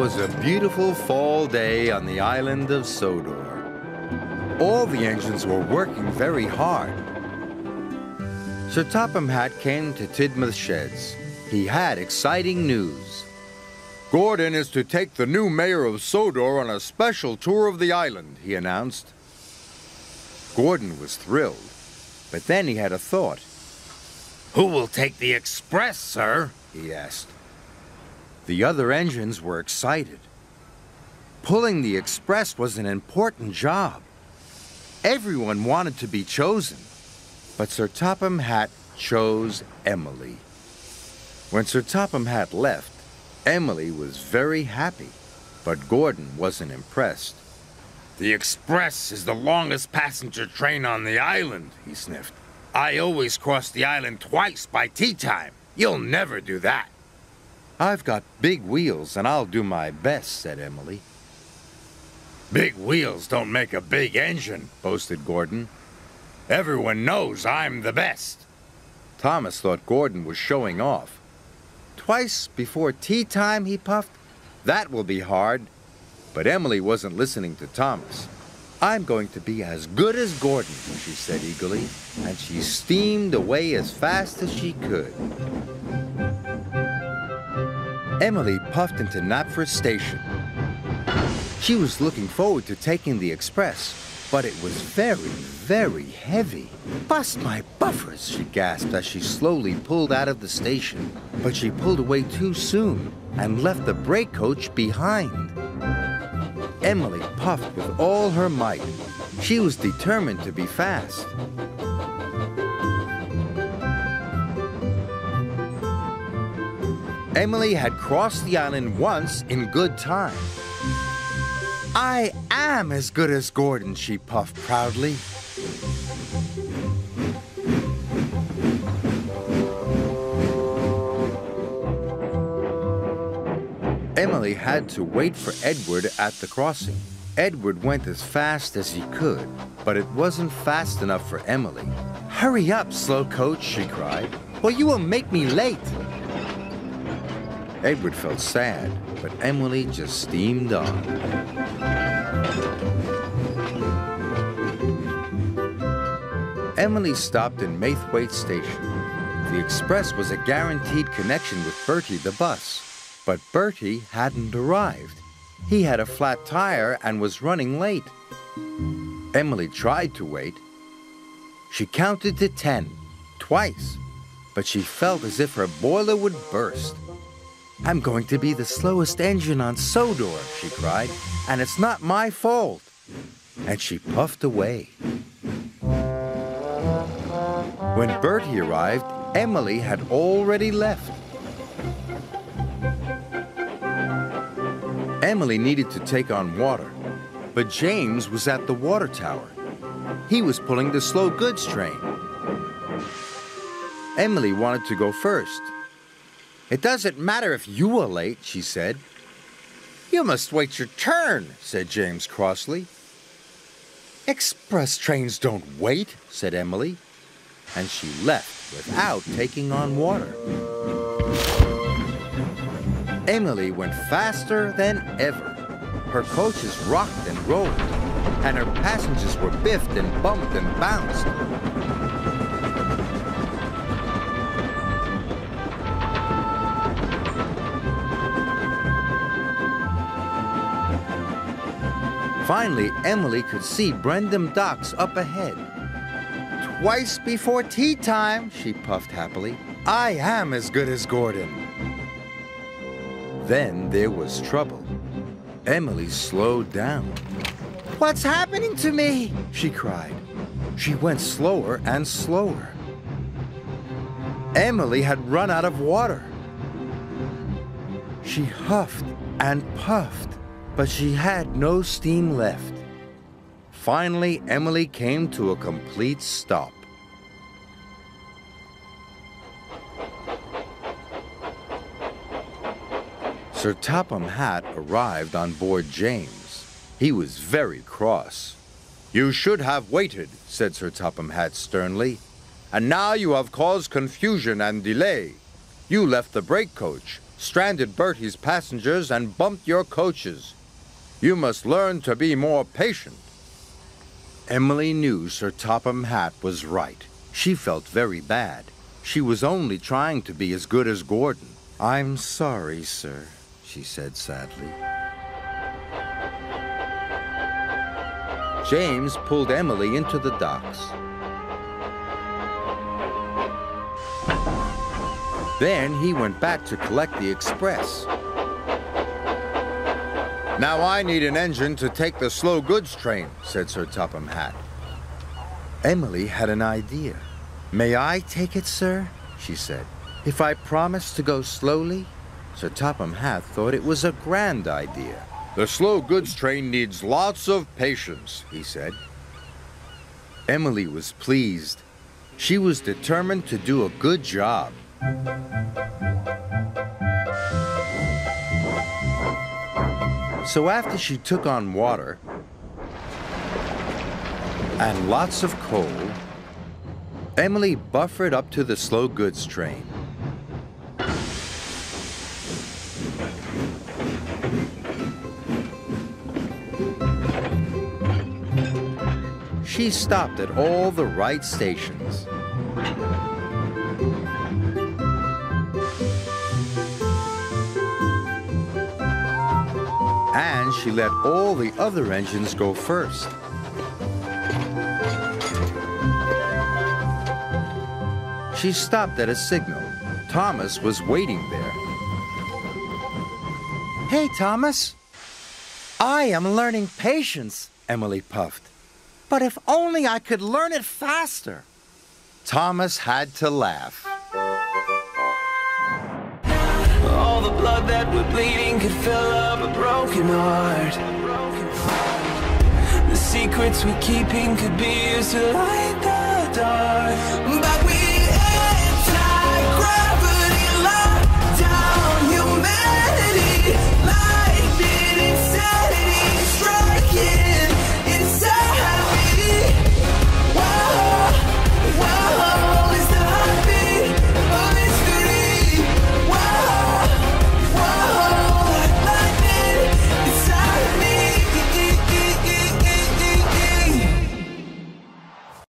It was a beautiful fall day on the island of Sodor. All the engines were working very hard. Sir Topham Hatt came to Tidmouth Sheds. He had exciting news. Gordon is to take the new mayor of Sodor on a special tour of the island, he announced. Gordon was thrilled, but then he had a thought. Who will take the express, sir? he asked. The other engines were excited. Pulling the express was an important job. Everyone wanted to be chosen, but Sir Topham Hatt chose Emily. When Sir Topham Hatt left, Emily was very happy, but Gordon wasn't impressed. The express is the longest passenger train on the island, he sniffed. I always cross the island twice by tea time. You'll never do that. I've got big wheels and I'll do my best, said Emily. Big wheels don't make a big engine, boasted Gordon. Everyone knows I'm the best. Thomas thought Gordon was showing off. Twice before tea time, he puffed. That will be hard. But Emily wasn't listening to Thomas. I'm going to be as good as Gordon, she said eagerly, and she steamed away as fast as she could. Emily puffed into Knapford Station. She was looking forward to taking the express, but it was very, very heavy. Bust my buffers, she gasped as she slowly pulled out of the station. But she pulled away too soon and left the brake coach behind. Emily puffed with all her might. She was determined to be fast. Emily had crossed the island once in good time. I am as good as Gordon, she puffed proudly. Emily had to wait for Edward at the crossing. Edward went as fast as he could, but it wasn't fast enough for Emily. Hurry up, slow coach, she cried, or you will make me late. Edward felt sad, but Emily just steamed on. Emily stopped in Maithwaite Station. The express was a guaranteed connection with Bertie the bus. But Bertie hadn't arrived. He had a flat tire and was running late. Emily tried to wait. She counted to ten, twice, but she felt as if her boiler would burst. I'm going to be the slowest engine on Sodor, she cried, and it's not my fault. And she puffed away. When Bertie arrived, Emily had already left. Emily needed to take on water, but James was at the water tower. He was pulling the slow goods train. Emily wanted to go first. It doesn't matter if you are late, she said. You must wait your turn, said James crossly. Express trains don't wait, said Emily, and she left without taking on water. Emily went faster than ever. Her coaches rocked and rolled, and her passengers were biffed and bumped and bounced. Finally, Emily could see Brendam Docks up ahead. Twice before tea time, she puffed happily. I am as good as Gordon. Then there was trouble. Emily slowed down. What's happening to me? she cried. She went slower and slower. Emily had run out of water. She huffed and puffed, but she had no steam left. Finally, Emily came to a complete stop. Sir Topham Hatt arrived on board James. He was very cross. You should have waited, said Sir Topham Hatt sternly. And now you have caused confusion and delay. You left the brake coach, stranded Bertie's passengers, and bumped your coaches. You must learn to be more patient. Emily knew Sir Topham Hatt was right. She felt very bad. She was only trying to be as good as Gordon. I'm sorry, sir, she said sadly. James pulled Emily into the docks. Then he went back to collect the express. Now I need an engine to take the slow goods train, said Sir Topham Hatt. Emily had an idea. May I take it, sir? she said. If I promise to go slowly? Sir Topham Hatt thought it was a grand idea. The slow goods train needs lots of patience, he said. Emily was pleased. She was determined to do a good job. So after she took on water and lots of coal, Emily buffered up to the slow goods train. She stopped at all the right stations. And she let all the other engines go first. She stopped at a signal. Thomas was waiting there. Hey, Thomas. I am learning patience, Emily puffed. But if only I could learn it faster. Thomas had to laugh. Blood that we're bleeding could fill up a broken heart. The secrets we're keeping could be used to light.